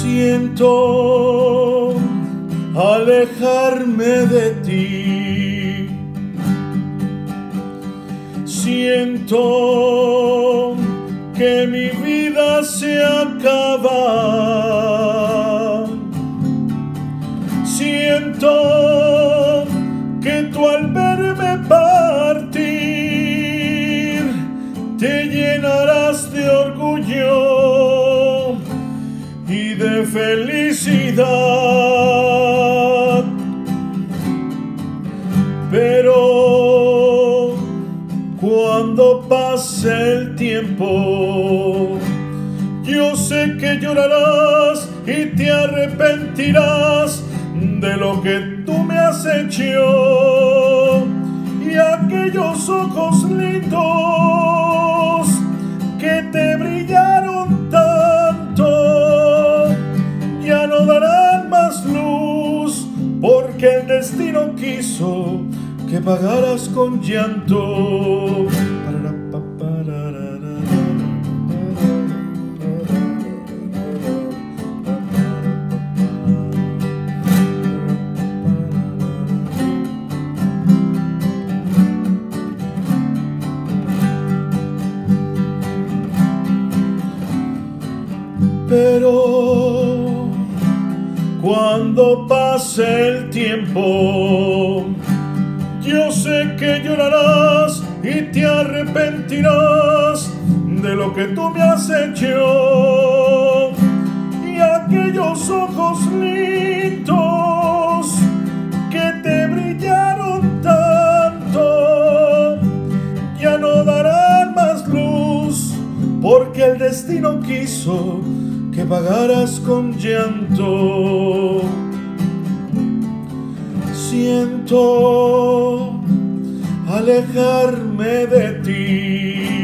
Siento alejarme de ti. Siento que mi vida se acaba. Siento que tú al verme partir te llenarás de orgullo y de felicidad. Cuando pase el tiempo, yo sé que llorarás y te arrepentirás de lo que tú me has hecho y aquellos ojos lindos que te brillaron tanto ya no darán más luz porque el destino quiso que pagaras con llanto. Pero cuando pase el tiempo, yo sé que llorarás y te arrepentirás de lo que tú me has hecho. Y aquellos ojos lindos que te brillaron tanto, ya no darán más luz, porque el destino quiso que pagaras con llanto. Siento alejarme de ti.